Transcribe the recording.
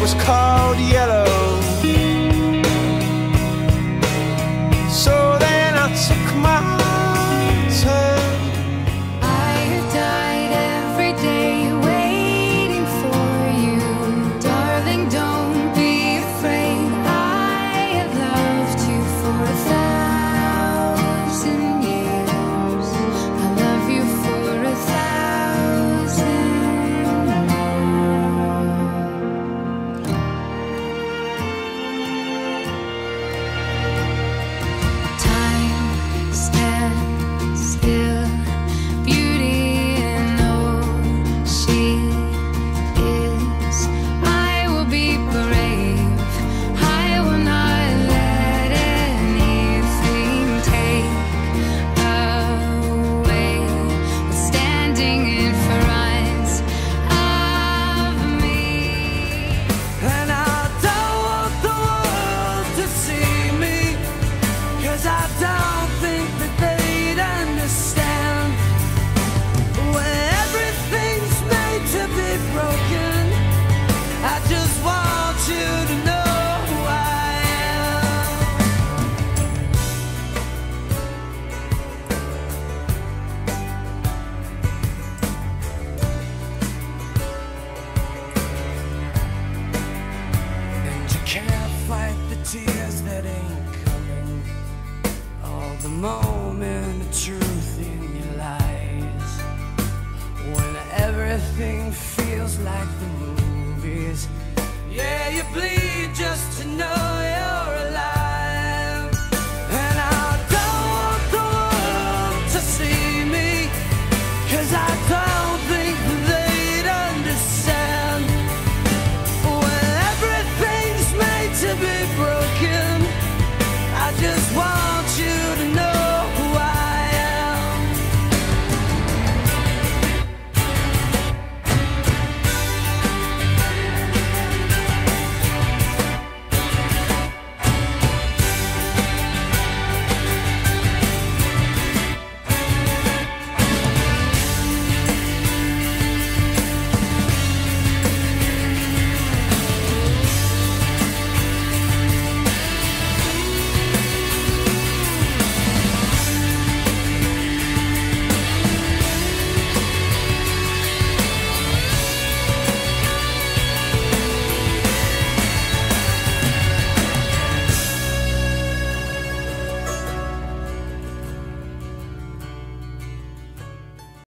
was called yellow. tears that ain't coming. All the moment of truth in your lies. When everything feels like the movies. Yeah, you bleed